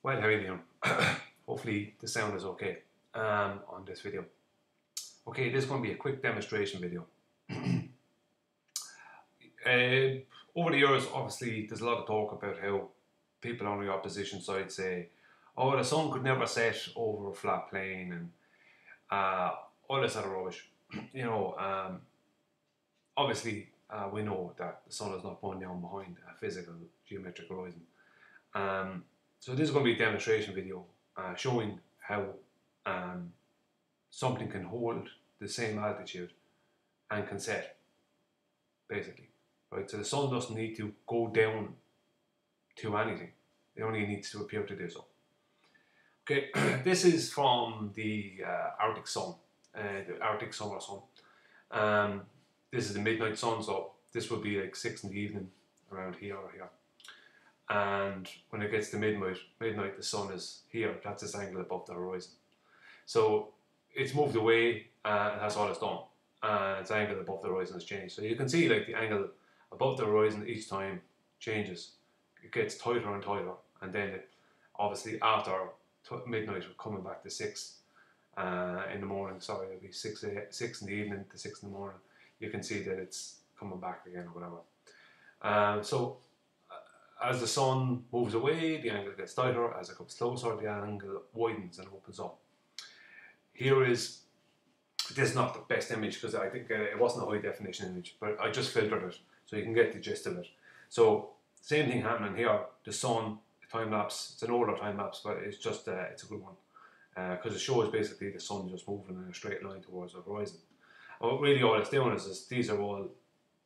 Well, how are you? Hopefully the sound is okay um, on this video. Okay, this is going to be a quick demonstration video. uh, over the years, obviously, there's a lot of talk about how people on the opposition side say, oh, the sun could never set over a flat plane and uh, all this other rubbish. you know, um, obviously, uh, we know that the sun is not going down behind a physical geometric horizon. Um, so this is going to be a demonstration video uh, showing how um, something can hold the same altitude and can set, basically. Right, so the sun doesn't need to go down to anything; it only needs to appear to do so. Okay, this is from the uh, Arctic sun, uh, the Arctic summer sun. Um, this is the midnight sun, so this would be like six in the evening around here or here and when it gets to midnight, midnight the sun is here. That's its angle above the horizon. So it's moved away, and that's all it's done. And its angle above the horizon has changed. So you can see like the angle above the horizon each time changes. It gets tighter and tighter, and then it, obviously after midnight, we're coming back to six uh, in the morning. Sorry, it'll be six six in the evening to six in the morning. You can see that it's coming back again or whatever. Um, so as the sun moves away, the angle gets tighter. As it comes closer, the angle widens and opens up. Here is, this is not the best image because I think uh, it wasn't a high definition image, but I just filtered it so you can get the gist of it. So same thing happening here. The sun time lapse. It's an older time lapse, but it's just uh, it's a good one because uh, it shows basically the sun just moving in a straight line towards the horizon. Well, really, all it's doing is, is these are all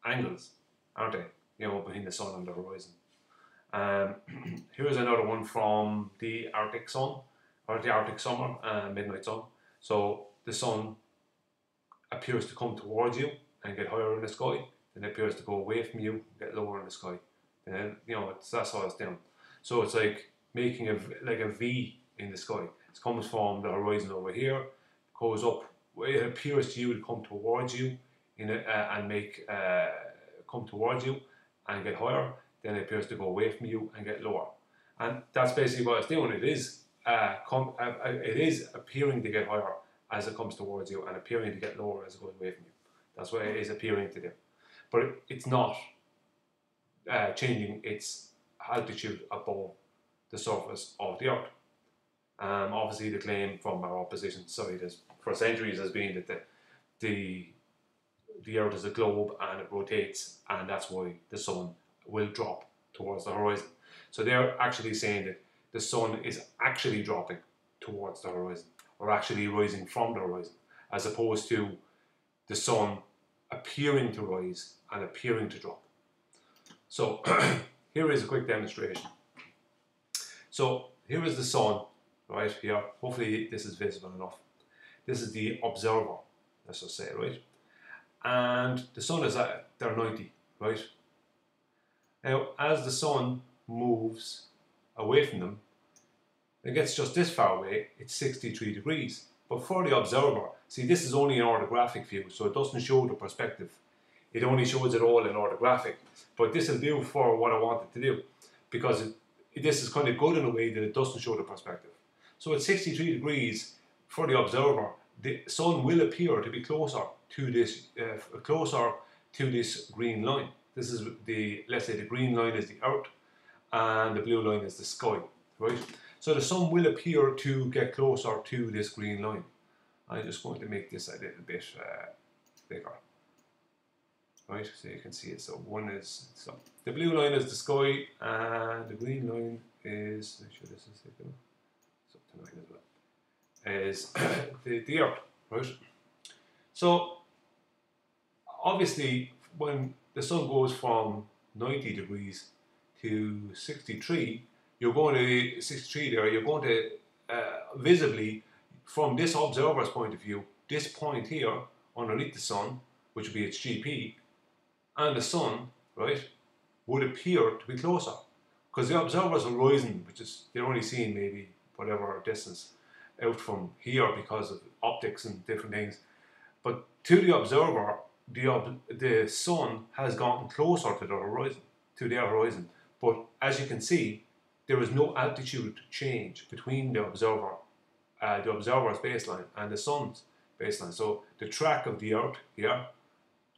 angles, aren't they? You know, between the sun and the horizon. Um, here's another one from the Arctic sun, or the Arctic summer, uh, midnight sun. So the sun appears to come towards you and get higher in the sky, then it appears to go away from you and get lower in the sky. Then you know it's, that's how it's done. So it's like making a like a V in the sky. It comes from the horizon over here, goes up. It appears to you to come towards you in a, uh, and make uh, come towards you and get higher then it appears to go away from you and get lower. And that's basically what it's doing. It is uh, com- uh, uh, it is appearing to get higher as it comes towards you and appearing to get lower as it goes away from you. That's what it is appearing to do. But it, it's not uh, changing its altitude above the surface of the Earth. Um, obviously, the claim from our opposition side is, for centuries has been that the, the the Earth is a globe and it rotates, and that's why the sun will drop towards the horizon. So they're actually saying that the sun is actually dropping towards the horizon or actually rising from the horizon as opposed to the sun appearing to rise and appearing to drop. So here is a quick demonstration. So here is the sun right here. Hopefully this is visible enough. This is the observer, let's just say, right? And the sun is at their 90, right? Now, as the sun moves away from them, it gets just this far away, it's 63 degrees. But for the observer, see this is only an orthographic view, so it doesn't show the perspective. It only shows it all in orthographic. But this will do for what I wanted to do, because it, this is kind of good in a way that it doesn't show the perspective. So at 63 degrees, for the observer, the sun will appear to be closer to this, uh, closer to this green line. This is the, let's say the green line is the earth and the blue line is the sky, right? So the sun will appear to get closer to this green line. I'm just going to make this a little bit uh, bigger. Right, so you can see it. So one is, so the blue line is the sky and the green line is, make sure this is big so to as well, is the, the earth, right? So obviously when the sun goes from 90 degrees to 63, you're going to 63 there, you're going to uh, visibly, from this observer's point of view, this point here underneath the sun, which would be its GP, and the sun, right, would appear to be closer. Because the observer's horizon, which is, they're only seeing maybe whatever distance out from here because of optics and different things. But to the observer, the, the sun has gotten closer to the horizon, to their horizon. But as you can see, there is no altitude change between the observer, uh, the observer's baseline and the sun's baseline. So the track of the Earth here,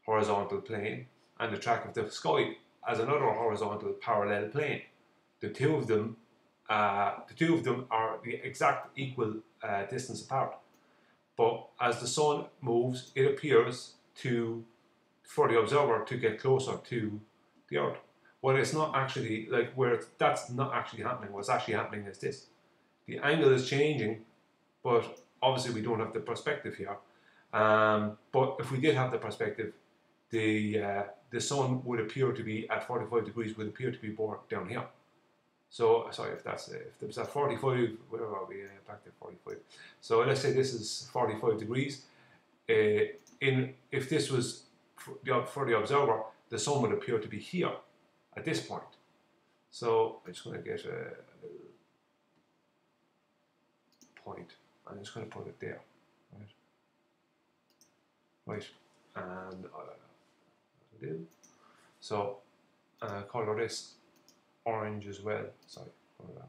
horizontal plane, and the track of the sky as another horizontal parallel plane. The two of them, uh, the two of them are the exact equal uh, distance apart. But as the sun moves, it appears to, for the observer, to get closer to the Earth. Well, it's not actually like where that's not actually happening. What's actually happening is this: the angle is changing, but obviously we don't have the perspective here. Um, but if we did have the perspective, the uh, the sun would appear to be at 45 degrees would appear to be more down here. So sorry if that's if it was at 45, where are we? Uh, back to 45. So let's say this is 45 degrees. Uh, in if this was for the, observer, the sun would appear to be here at this point. So I'm just going to get a, a point. I'm just going to put it there, right? Right, and uh. So uh, color this orange as well. Sorry,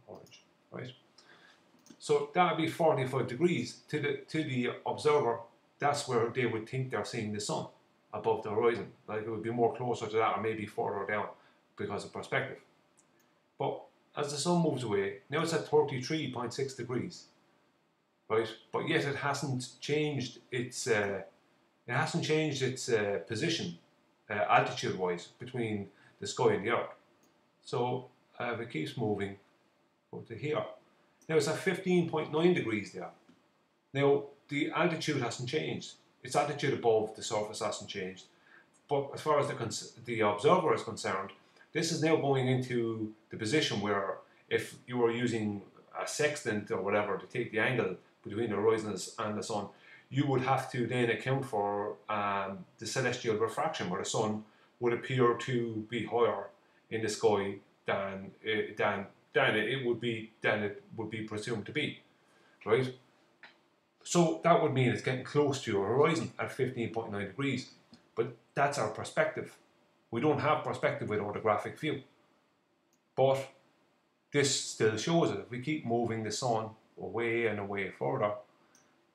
orange, right? So that would be 45 degrees to the to the observer. That's where they would think they're seeing the sun above the horizon. Like it would be more closer to that, or maybe further down because of perspective. But as the sun moves away, now it's at 33.6 degrees, right? But yet it hasn't changed its uh, it hasn't changed its uh, position uh, altitude-wise between the sky and the earth. So uh, it keeps moving, go to here. Now it's at 15.9 degrees there. Now the altitude hasn't changed. Its altitude above the surface hasn't changed. But as far as the, the observer is concerned, this is now going into the position where if you were using a sextant or whatever to take the angle between the horizon and the sun, you would have to then account for um, the celestial refraction, where the sun would appear to be higher in the sky than uh, than than it would be than it would be presumed to be, right? So that would mean it's getting close to your horizon at 15.9 degrees, but that's our perspective. We don't have perspective with orthographic view, but this still shows it. If we keep moving the sun away and away further,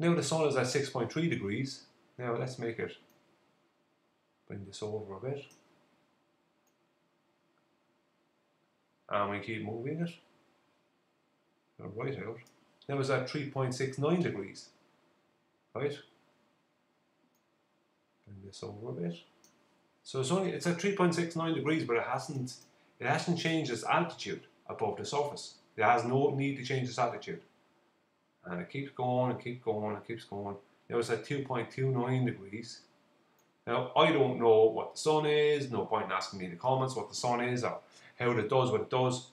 now the sun is at 6.3 degrees. Now let's make it, bring this over a bit. And we keep moving it. Right out. Now it's at 3.69 degrees. Right? Bring this over a bit. So it's only it's at 3.69 degrees, but it hasn't it hasn't changed its altitude above the surface. It has no need to change its altitude and it keeps going and keeps going and keeps going. Now it's at 2.29 degrees. Now I don't know what the sun is, no point in asking me in the comments what the sun is or how it does what it does.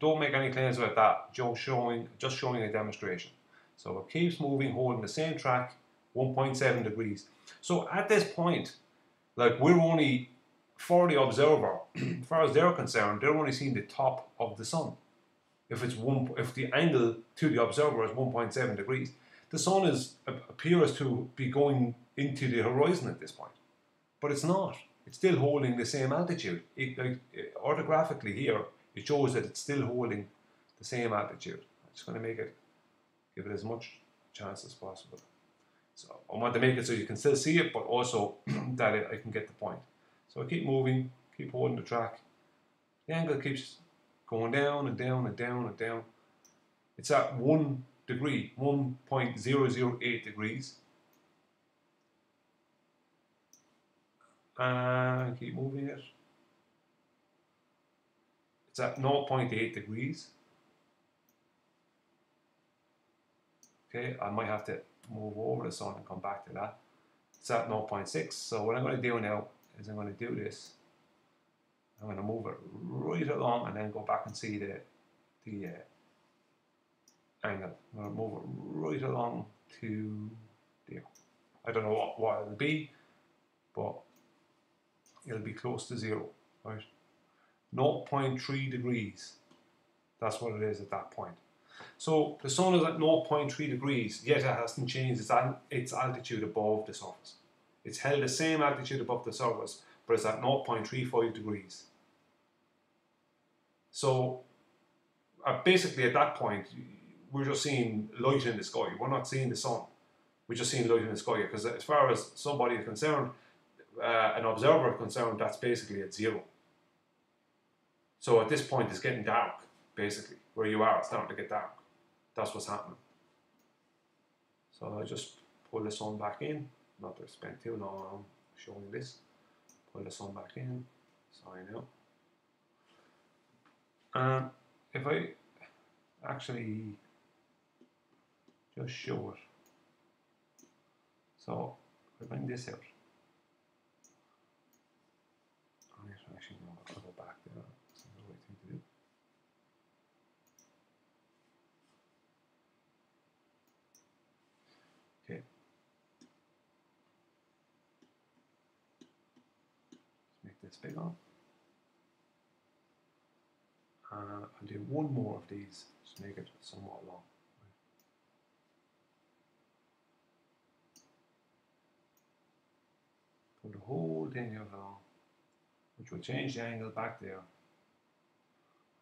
Don't make any claims about that, just showing, just showing a demonstration. So it keeps moving, holding the same track, 1.7 degrees. So at this point, like we're only, for the observer, as far as they're concerned, they're only seeing the top of the sun. If it's one if the angle to the observer is 1.7 degrees the sun is appears to be going into the horizon at this point. But it's not. It's still holding the same altitude. It, like, uh, orthographically here it shows that it's still holding the same altitude. I'm just going to make it give it as much chance as possible so I want to make it so you can still see it but also that I can get the point so I keep moving keep holding the track the angle keeps going down and down and down and down. It's at one degree, 1.008 degrees. And keep moving it. It's at 0.8 degrees. Okay, I might have to move over the sun and come back to that. It's at 0.6. So what I'm going to do now is I'm going to do this I'm going to move it right along and then go back and see the, the uh, angle. I'm going to move it right along to there. I don't know what, what it'll be, but it'll be close to zero, right? 0.3 degrees. That's what it is at that point. So the sun is at 0.3 degrees, yet it hasn't changed its, its altitude above the surface. It's held the same altitude above the surface, but it's at 0.35 degrees. So uh, basically at that point, we're just seeing light in the sky. We're not seeing the sun. We're just seeing light in the sky because as far as somebody is concerned, uh, an observer is concerned, that's basically at zero. So at this point, it's getting dark, basically. Where you are, it's starting to get dark. That's what's happening. So I just pull the sun back in. Not to spend too long on showing this. Pull the sun back in. Sorry now. And if I actually just show it. So I bring this out. I actually no, I'll go back there. That's the right thing to do. Okay. This bigger. Uh, I'll do one more of these to make it somewhat long. Put the whole thing along, which will change the angle back there.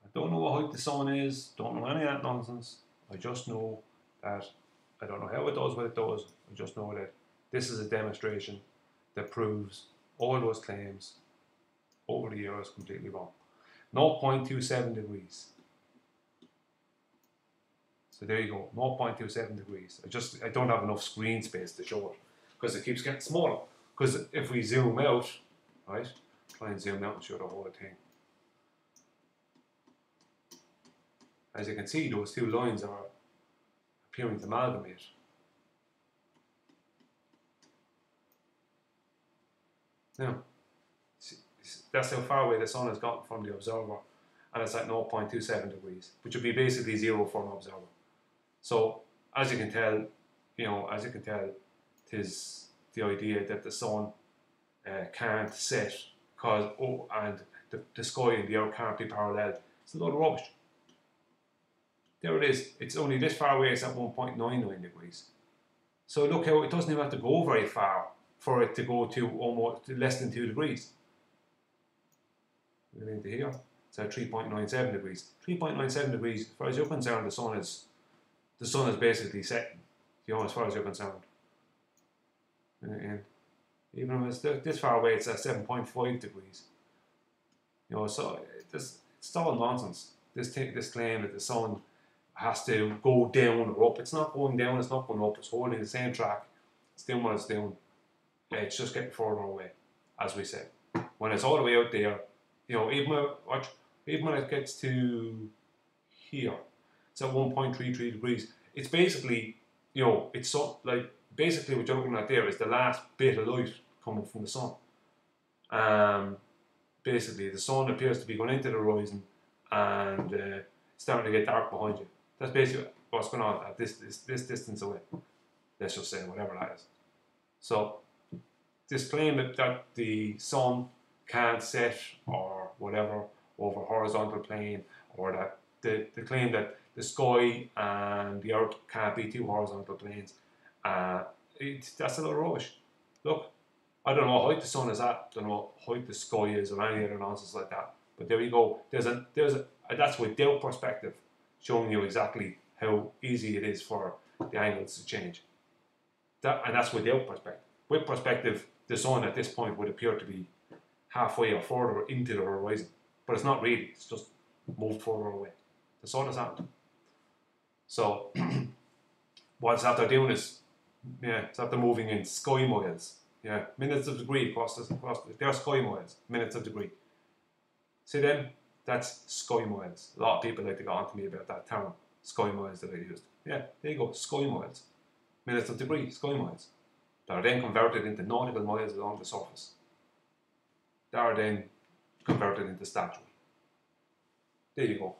I don't know what height the sun is, don't know any of that nonsense. I just know that I don't know how it does what it does. I just know that this is a demonstration that proves all those claims over the years completely wrong. 0.27 degrees. So there you go, 0.27 degrees. I just I don't have enough screen space to show it because it keeps getting smaller. Because if we zoom out, right, try and zoom out and show the whole thing. As you can see, those two lines are appearing to amalgamate. Now, that's how far away the sun has gotten from the observer, and it's at 0.27 degrees, which would be basically zero for an observer. So, as you can tell, you know, as you can tell, it is the idea that the sun uh, can't set because oh, and the, the sky and the earth can't be parallel. It's a lot of rubbish. There it is. It's only this far away. It's at 1.99 degrees. So look how it doesn't even have to go very far for it to go to almost less than two degrees. Into here. At 3.97 degrees. 3.97 degrees, as far as you're concerned, the sun is the sun is basically setting. You know, as far as you're concerned. And even if it's this far away, it's at 7.5 degrees. You know, so it's all nonsense. This this claim that the sun has to go down or up. It's not going down. It's not going up. It's holding the same track. It's doing what it's doing. It's just getting further away, as we said. When it's all the way out there, you know, even when, watch, even when it gets to here, it's at 1.33 degrees. It's basically, you know, it's so like basically what you're looking at there is the last bit of light coming from the sun. Um, basically, the sun appears to be going into the horizon and uh, starting to get dark behind you. That's basically what's going on at this, this, this distance away. Let's just say, whatever that is. So, this claim that, that the sun can't set or whatever over horizontal plane, or that the, the claim that the sky and the earth can't be two horizontal planes uh, it, that's a of rubbish. Look, I don't know height the sun is at, don't know height the sky is, or any other nonsense like that. But there you go. There's a there's a that's without perspective, showing you exactly how easy it is for the angles to change. That and that's with without perspective. With perspective, the sun at this point would appear to be halfway or further into the horizon, but it's not really. It's just moved further away. The sun is out. So what's after doing is yeah, it's after moving in sky miles. Yeah, minutes of degree across the, across the, they're sky miles, minutes of degree. See then, that's sky miles. A lot of people like to go on to me about that term, sky miles that I used. Yeah, there you go, sky miles. Minutes of degree, sky miles. That are then converted into nautical miles along the surface. They are then converted into statute. There you go.